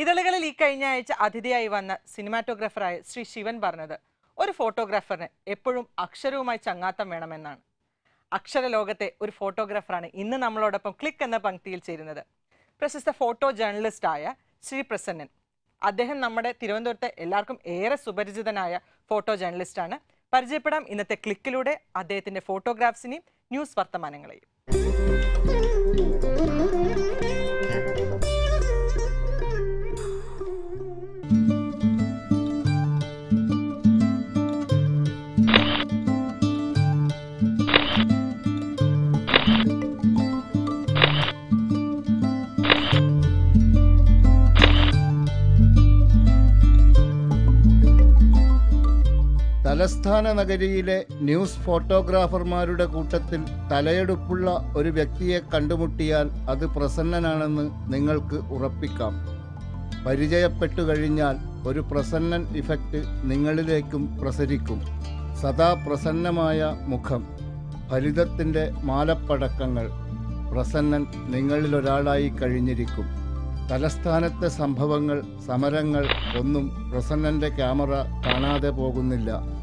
ഇതളുകളിൽ ഈ കഴിഞ്ഞ ആഴ്ച അതിഥിയായി വന്ന സിനിമാറ്റോഗ്രാഫറായ ശ്രീ ശിവൻ പറഞ്ഞത് ഒരു ഫോട്ടോഗ്രാഫറിന് എപ്പോഴും അക്ഷരവുമായി ചങ്ങാത്തം വേണമെന്നാണ്. അക്ഷര ലോകത്തെ ഒരു ഫോട്ടോഗ്രാഫറാണ് ഇന്ന് നമ്മളോടൊപ്പം ക്ലിക്ക് എന്ന പങ്ക്തിയിൽ ചേരുന്നത്. പ്രശസ്ത ഫോട്ടോ ജേർണലിസ്റ്റായ ശ്രീ പ്രസന്നൻ. അദ്ദേഹം നമ്മുടെ തിരുവനന്തപുരത്തെ എല്ലാവർക്കും ഏറെ സുപരിചിതനായ ഫോട്ടോ ജേർണലിസ്റ്റാണ്. പരിചയപ്പെടാം ഇന്നത്തെ ക്ലിക്കിലൂടെ അദ്ദേഹത്തിന്റെ ഫോട്ടോഗ്രാഫ്സിനെയും ന്യൂസ് വർത്തമാനങ്ങളെയും. തലസ്ഥാന നഗരിയിലെ ന്യൂസ് ഫോട്ടോഗ്രാഫർമാരുടെ കൂട്ടത്തിൽ തലയെടുപ്പുള്ള ഒരു വ്യക്തിയെ കണ്ടുമുട്ടിയാൽ അത് പ്രസന്നനാണെന്ന് നിങ്ങൾക്ക് ഉറപ്പിക്കാം. പരിചയപ്പെട്ടു കഴിഞ്ഞാൽ ഒരു പ്രസന്നൻ ഇഫക്റ്റ് നിങ്ങളിലേക്കും പ്രസരിക്കും. സദാ പ്രസന്നമായ മുഖം ഫലിതത്തിന്റെ മാലപ്പടക്കങ്ങൾ പ്രസന്നൻ നിങ്ങളിലൊരാളായി കഴിഞ്ഞിരിക്കും. തലസ്ഥാനത്തെ സംഭവങ്ങൾ സമരങ്ങൾ ഒന്നും പ്രസന്നന്റെ ക്യാമറ കാണാതെ പോകുന്നില്ല.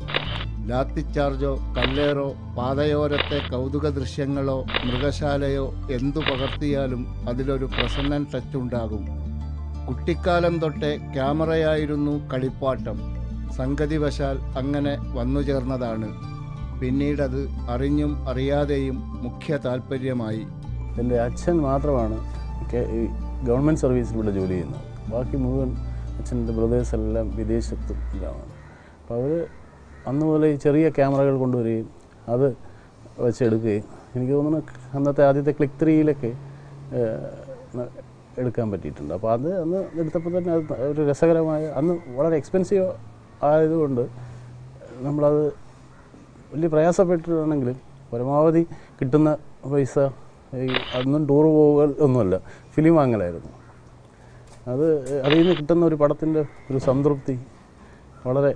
ലാത്തിച്ചാർജോ കല്ലേറോ പാതയോരത്തെ കൗതുക ദൃശ്യങ്ങളോ മൃഗശാലയോ എന്തു പകർത്തിയാലും അതിലൊരു പ്രസന്നൻ ടച്ച് ഉണ്ടാകും കുട്ടിക്കാലം തൊട്ടേ ക്യാമറയായിരുന്നു കളിപ്പാട്ടം. സംഗതിവശാൽ അങ്ങനെ വന്നു ചേർന്നതാണ്. പിന്നീടത് അറിഞ്ഞും അറിയാതെയും മുഖ്യ താല്പര്യമായി എന്റെ അച്ഛൻ മാത്രമാണ് ഗവൺമെന്റ് സർവീസിലൂടെ ജോലി ചെയ്യുന്നത്. ബാക്കി മുഴുവൻ അച്ഛന്റെ ബ്രദേഴ്സ് എല്ലാം വിദേശത്തും ഇതാണ് അപ്പോൾ അവർ അന്ന് മുതൽ ഈ ചെറിയ ക്യാമറകൾ കൊണ്ടുവരികയും അത് വെച്ചെടുക്കുകയും എനിക്ക് തോന്നുന്നു അന്നത്തെ ആദ്യത്തെ ക്ലിക്ക് ത്രീയിലൊക്കെ എടുക്കാൻ പറ്റിയിട്ടുണ്ട്. അപ്പോൾ അത് അന്ന് എടുത്തപ്പോൾ തന്നെ അത് ഒരു രസകരമായ അന്ന് വളരെ എക്സ്പെൻസീവ് ആയതുകൊണ്ട് നമ്മളത് വലിയ പ്രയാസപ്പെട്ടിട്ടാണെങ്കിലും പരമാവധി കിട്ടുന്ന പൈസ ഈ അന്നും ടൂർ പോവുക ഒന്നുമല്ല ഫിലിം വാങ്ങലായിരുന്നു. അത് അതിൽ നിന്ന് കിട്ടുന്ന ഒരു പടത്തിന്റെ ഒരു സംതൃപ്തി വളരെ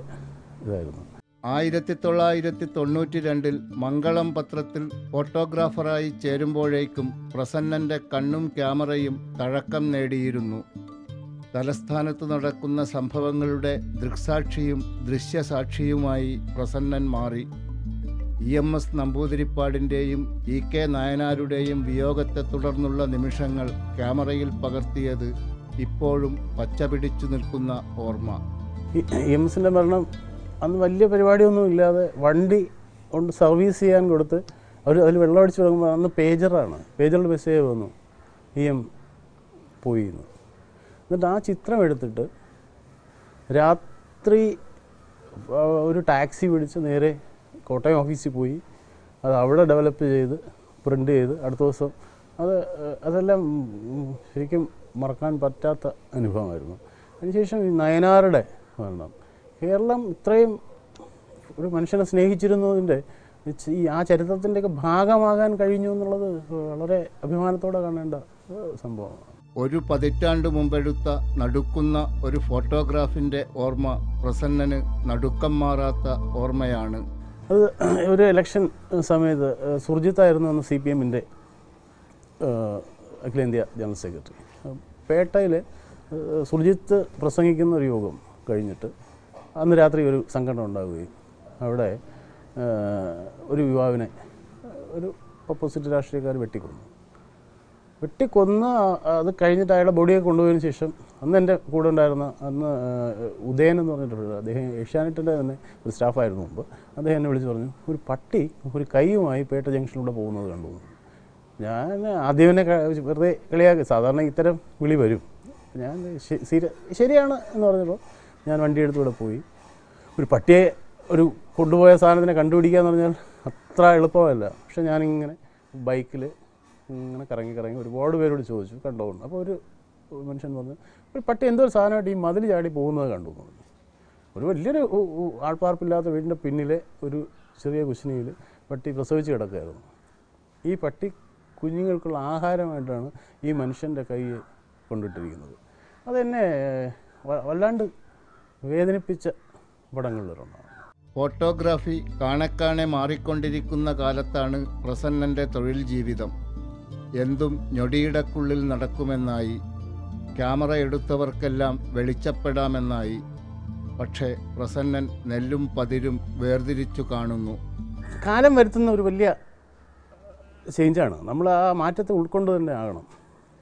ഇതായിരുന്നു. ആയിരത്തി തൊള്ളായിരത്തി തൊണ്ണൂറ്റി രണ്ടിൽ മംഗളം പത്രത്തിൽ ഫോട്ടോഗ്രാഫറായി ചേരുമ്പോഴേക്കും പ്രസന്നന്റെ കണ്ണും ക്യാമറയും തഴക്കം നേടിയിരുന്നു. തലസ്ഥാനത്ത് നടക്കുന്ന സംഭവങ്ങളുടെ ദൃക്സാക്ഷിയും ദൃശ്യസാക്ഷിയുമായി പ്രസന്നൻ മാറി. ഇ എം എസ് നമ്പൂതിരിപ്പാടിന്റെയും ഇ കെ നായനാരുടെയും വിയോഗത്തെ തുടർന്നുള്ള നിമിഷങ്ങൾ ക്യാമറയിൽ പകർത്തിയത് ഇപ്പോഴും പച്ചപിടിച്ചു നിൽക്കുന്ന ഓർമ്മ. എം എസിന്റെ മരണം അന്ന് വലിയ പരിപാടിയൊന്നും ഇല്ലാതെ വണ്ടി കൊണ്ട് സർവീസ് ചെയ്യാൻ കൊടുത്ത് അവർ അതിൽ വെള്ളം അടിച്ചു തുടങ്ങുമ്പോൾ അന്ന് പേജറാണ്. പേജറിൽ മെസ്സേജ് വന്നു. ഇ എം പോയി എന്ന്. എന്നിട്ട് ആ ചിത്രം എടുത്തിട്ട് രാത്രി ഒരു ടാക്സി പിടിച്ച് നേരെ കോട്ടയം ഓഫീസിൽ പോയി. അത് അവിടെ ഡെവലപ്പ് ചെയ്ത് പ്രിന്റ് ചെയ്ത് അടുത്ത ദിവസം അത് അതെല്ലാം ശരിക്കും മറക്കാൻ പറ്റാത്ത അനുഭവമായിരുന്നു. അതിനുശേഷം ഈ നയനാരുടെ മരണം കേരളം ഇത്രയും ഒരു മനുഷ്യനെ സ്നേഹിച്ചിരുന്നതിന്റെ ഈ ആ ചരിത്രത്തിന്റെയൊക്കെ ഭാഗമാകാൻ കഴിഞ്ഞു എന്നുള്ളത് വളരെ അഭിമാനത്തോടെ കാണേണ്ട സംഭവമാണ്. ഒരു പതിറ്റാണ്ട് മുമ്പെടുത്ത നടുക്കുന്ന ഒരു ഫോട്ടോഗ്രാഫിന്റെ ഓർമ്മ പ്രസന്നന് നടുക്കം മാറാത്ത ഓർമ്മയാണ്. അത് ഒരു ഇലക്ഷൻ സമയത്ത് സുർജിത്തായിരുന്നു അന്ന് സി പി എമ്മിന്റെ അഖിലേന്ത്യാ ജനറൽ സെക്രട്ടറി. പേട്ടയിൽ സുർജിത്ത് പ്രസംഗിക്കുന്ന ഒരു യോഗം കഴിഞ്ഞിട്ട് അന്ന് രാത്രി ഒരു സംഘടന ഉണ്ടാവുകയും അവിടെ ഒരു യുവാവിനെ ഒരു ഓപ്പോസിറ്റ് രാഷ്ട്രീയക്കാർ വെട്ടിക്കൊന്നു. വെട്ടിക്കൊന്ന് അത് കഴിഞ്ഞിട്ട് അയാളുടെ ബോഡിയൊക്കെ കൊണ്ടുപോയതിനു ശേഷം അന്ന് എന്റെ കൂടെ ഉണ്ടായിരുന്ന അന്ന് ഉദയൻ എന്ന് പറഞ്ഞിട്ടുള്ള അദ്ദേഹം ഏഷ്യാനെറ്റിന്റെ തന്നെ ഒരു സ്റ്റാഫായിരുന്നു മുമ്പ്. അദ്ദേഹം എന്നെ വിളിച്ച് പറഞ്ഞു ഒരു പട്ടി ഒരു കൈയുമായി പേട്ട ജംഗ്ഷനിലൂടെ പോകുന്നത് കണ്ടു. ഞാൻ ആദ്യം എന്നെ വെറുതെ കളിയാക്കി സാധാരണ ഇത്തരം വിളി വരും. ഞാൻ ശരിയാണ് എന്ന് പറഞ്ഞപ്പോൾ ഞാൻ വണ്ടി എടുത്ത് ഇവിടെ പോയി. ഒരു പട്ടിയെ ഒരു കൊണ്ടുപോയ സാധനത്തിനെ കണ്ടുപിടിക്കുക എന്ന് പറഞ്ഞാൽ അത്ര എളുപ്പമല്ല. പക്ഷെ ഞാനിങ്ങനെ ബൈക്കിൽ ഇങ്ങനെ കറങ്ങി കറങ്ങി ഒരുപാട് പേരോട് ചോദിച്ചു കണ്ടോണ്ട് അപ്പോൾ ഒരു മനുഷ്യൻ പറഞ്ഞു ഒരു പട്ടി എന്തോ ഒരു സാധനമായിട്ട് ഈ മതിൽ ചാടി പോകുന്നത് കണ്ടു. പറഞ്ഞു ഒരു വലിയൊരു ആൾപ്പാർപ്പില്ലാത്ത വീടിന്റെ പിന്നിലെ ഒരു ചെറിയ കുശിനിയിൽ പട്ടി പ്രസവിച്ച് കിടക്കുകയായിരുന്നു. ഈ പട്ടി കുഞ്ഞുങ്ങൾക്കുള്ള ആഹാരമായിട്ടാണ് ഈ മനുഷ്യന്റെ കൈ കൊണ്ടിട്ടിരിക്കുന്നത്. അതെന്നെ വല്ലാണ്ട് വേദനിപ്പിച്ച പടങ്ങളിലൊരെണ്ണമാണ് ഫോട്ടോഗ്രാഫി കാണക്കാണെ മാറിക്കൊണ്ടിരിക്കുന്ന കാലത്താണ് പ്രസന്നന്റെ തൊഴിൽ ജീവിതം. എന്തും ഞൊടിയിടക്കുള്ളിൽ നടക്കുമെന്നായി ക്യാമറ എടുത്തവർക്കെല്ലാം വെളിച്ചപ്പെടാമെന്നായി പക്ഷേ പ്രസന്നൻ നെല്ലും പതിരും വേർതിരിച്ചു കാണുന്നു. കാലം വരുത്തുന്ന ഒരു വലിയ ചേഞ്ചാണ്. നമ്മൾ ആ മാറ്റത്തെ ഉൾക്കൊണ്ട് തന്നെ ആകണം.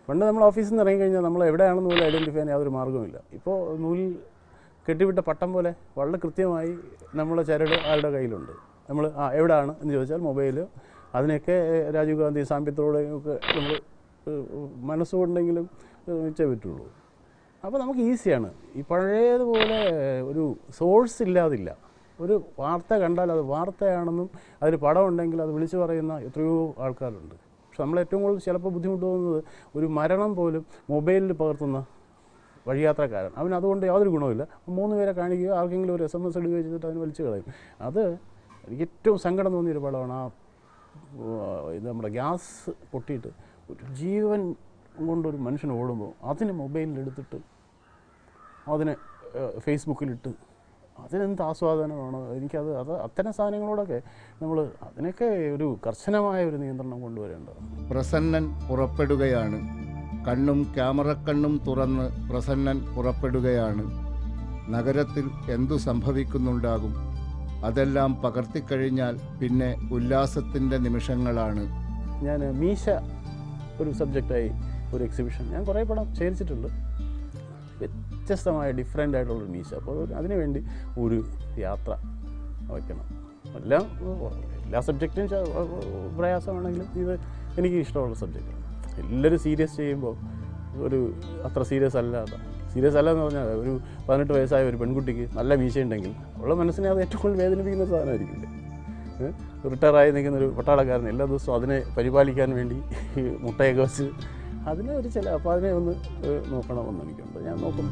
പണ്ട് നമ്മൾ ഓഫീസിൽ നിന്ന് ഇറങ്ങിക്കഴിഞ്ഞാൽ നമ്മൾ എവിടെയാണെന്ന് പോലും ഐഡന്റിഫൈ ചെയ്യാൻ യാതൊരു മാർഗവുമില്ല. ഇപ്പോൾ നൂലിൽ കെട്ടിവിട്ട പട്ടം പോലെ വളരെ കൃത്യമായി നമ്മളെ ചരട് ആരുടെ കയ്യിലുണ്ട്. നമ്മൾ ആ എവിടെയാണ് എന്ന് ചോദിച്ചാൽ മൊബൈൽ അതിനെയൊക്കെ രാജീവ് ഗാന്ധി സാമ്പ്യത്തോടെയും ഒക്കെ നമ്മൾ മനസ്സുകൊണ്ടെങ്കിലും ചെവിറ്റുള്ളൂ അപ്പോൾ നമുക്ക് ഈസിയാണ്. ഈ പഴയതുപോലെ ഒരു സോഴ്സ് ഇല്ലാതില്ല. ഒരു വാർത്ത കണ്ടാൽ അത് വാർത്തയാണെന്നും അതിൽ പടമുണ്ടെങ്കിൽ അത് വിളിച്ചു പറയുന്ന എത്രയോ ആൾക്കാരുണ്ട്. പക്ഷെ നമ്മൾ ഏറ്റവും കൂടുതൽ ചിലപ്പോൾ ബുദ്ധിമുട്ട് തോന്നുന്നത് ഒരു മരണം പോലും മൊബൈലിൽ പകർത്തുന്ന വഴിയാത്രക്കാരൻ. അവന് അതുകൊണ്ട് യാതൊരു ഗുണവുമില്ല. മൂന്ന് പേരെ കാണിക്കുക ആർക്കെങ്കിലും ഒരു എസ് എം എസ് ഇടുകയോ ചെയ്തിട്ട് അവന് വലിച്ചു കളയും. അത് ഏറ്റവും സങ്കടം തോന്നിയൊരു പടമാണ്. ആ ഇത് നമ്മുടെ ഗ്യാസ് പൊട്ടിയിട്ട് ഒരു ജീവൻ കൊണ്ടൊരു മനുഷ്യൻ ഓടുമ്പോൾ അതിന് മൊബൈലിലെടുത്തിട്ട് അതിനെ ഫേസ്ബുക്കിലിട്ട് അതിനെന്ത് ആസ്വാദനമാണ്? എനിക്കത് അത് അത്തരം സാധനങ്ങളോടൊക്കെ നമ്മൾ അതിനൊക്കെ ഒരു കർശനമായ ഒരു നിയന്ത്രണം കൊണ്ടുവരേണ്ടത് പ്രസന്നൻ പുറപ്പെടുകയാണ്. കണ്ണും ക്യാമറ കണ്ണും തുറന്ന് പ്രസന്നൻ പുറപ്പെടുകയാണ്. നഗരത്തിൽ എന്തു സംഭവിക്കുന്നുണ്ടാകും? അതെല്ലാം പകർത്തിക്കഴിഞ്ഞാൽ പിന്നെ ഉല്ലാസത്തിന്റെ നിമിഷങ്ങളാണ്. ഞാൻ മീശ ഒരു സബ്ജക്റ്റായി ഒരു എക്സിബിഷൻ ഞാൻ കുറേ പടം ശേഖരിച്ചിട്ടുണ്ട് വ്യത്യസ്തമായ ഡിഫറെന്റ് ആയിട്ടുള്ളൊരു മീശ. അപ്പോൾ അതിനുവേണ്ടി ഒരു യാത്ര വയ്ക്കണം. എല്ലാം എല്ലാ സബ്ജക്റ്റും പ്രയാസമാണെങ്കിലും ഇത് എനിക്ക് ഇഷ്ടമുള്ള സബ്ജക്റ്റാണ് എല്ലാവരും സീരിയസ് ചെയ്യുമ്പോൾ ഒരു അത്ര സീരിയസ് അല്ലാത്ത സീരിയസ് അല്ല എന്ന് പറഞ്ഞാൽ ഒരു പതിനെട്ട് വയസ്സായ ഒരു പെൺകുട്ടിക്ക് നല്ല മീശയുണ്ടെങ്കിൽ ഉള്ള മനസ്സിനെ അത് ഏറ്റവും കൂടുതൽ വേദനിപ്പിക്കുന്ന ഒരു സാധനമായിരിക്കില്ലേ? റിട്ടയറായി നിൽക്കുന്ന ഒരു പട്ടാളക്കാരൻ എല്ലാ ദിവസവും അതിനെ പരിപാലിക്കാൻ വേണ്ടി മുട്ടയൊക്കെ വെച്ച് അതിനെ ഒരു ചില അപ്പോൾ അതിനെ ഒന്ന് നോക്കണമെന്ന് എനിക്കുണ്ട്. ഞാൻ നോക്കും